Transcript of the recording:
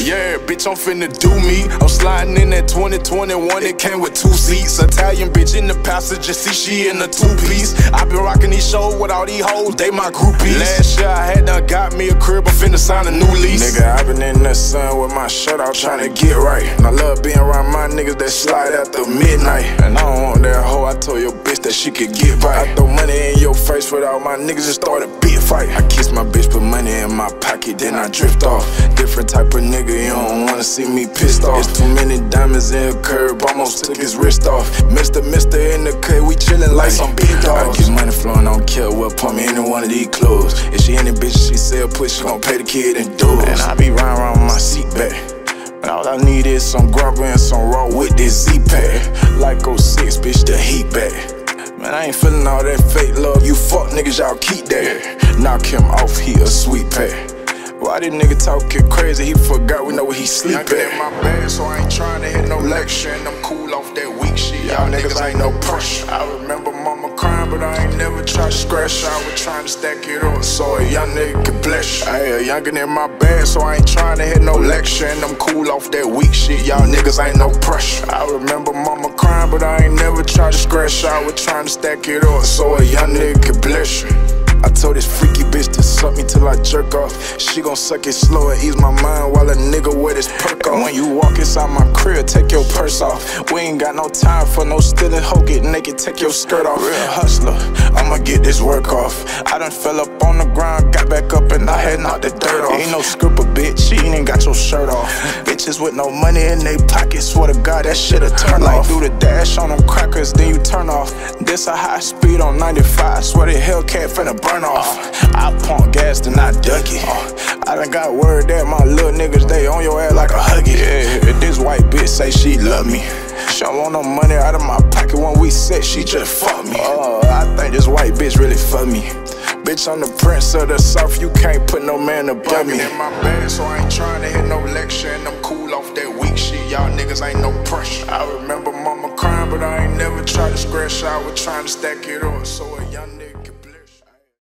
Yeah, bitch, I'm finna do me. I'm sliding in that 2021, it came with two seats. Italian bitch in the passenger seat, she in the two piece. I been rocking these shows with all these hoes, they my groupies. Last year I had done got me a crib, I'm finna sign a new lease. Nigga, I been in the sun with my shirt out trying to get right. And I love being around my niggas that slide after midnight. And I don't want that hoe, I told your bitch that she could get right. I throw money in your face with all my niggas and start a big fight. I kiss my bitch, put money in my pocket, then I drift off. Different type of nigga, you don't wanna see me pissed off. It's too many diamonds in a curb, almost took his wrist off. Mister, mister in the cut, we chillin' like some big dogs. I get money flowing, I don't care what put me in one of these clothes. If she any bitch, she sell push, she gon' pay the kid and do And I be riding around with my seat back. And all I need is some grubber and some raw with this Z-Pad. Like 06, bitch, the heat back. Man, I ain't feeling all that fake love. You fuck niggas, y'all keep that. Knock him off, he a sweet pad. Why this nigga talking crazy? He forgot we know where he sleep at. in my bed, so I ain't trying to hit no lecture. And I'm cool off that weak shit. Y'all niggas ain't no pressure. I remember mama crying, but I ain't never tried to scratch. I was trying to stack it up so a young nigga can bless you. I a youngin' in my bed, so I ain't trying to hit no lecture. And I'm cool off that weak shit. Y'all niggas ain't no pressure. I remember mama crying, but I ain't never tried to scratch. I was trying to stack it up so a young nigga can bless you. I told this freaky bitch to suck me till I jerk off. She gon' suck it slow and ease my mind while a nigga with his perk on. When you walk inside my crib, take your purse off. We ain't got no time for no stealing. Ho, get naked, take your skirt off. Real hustler, I'ma get this work off. I done fell up on the ground, got back up and I had knocked the dirt off. Ain't no scruple, bitch, she ain't your shirt off. Bitches with no money in they pockets, swear to God, that shit'll turn like, off. Like do the dash on them crackers, then you turn off. This a high speed on 95, swear the Hellcat finna burn off. I pump gas then I duck it. I done got word that my little niggas, they on your ass like a huggy. Yeah, this white bitch say she love me. She don't want no money out of my pocket when we set, she just fuck me. Oh, I think this white bitch really fuck me. Bitch, I'm the prince of the south, you can't put no man above me. in my bed, so I ain't trying to hit no lecture, and I'm cool off that weak shit. Y'all niggas ain't no pressure. I remember mama crying, but I ain't never tried to scratch. I was trying to stack it up, so a young nigga.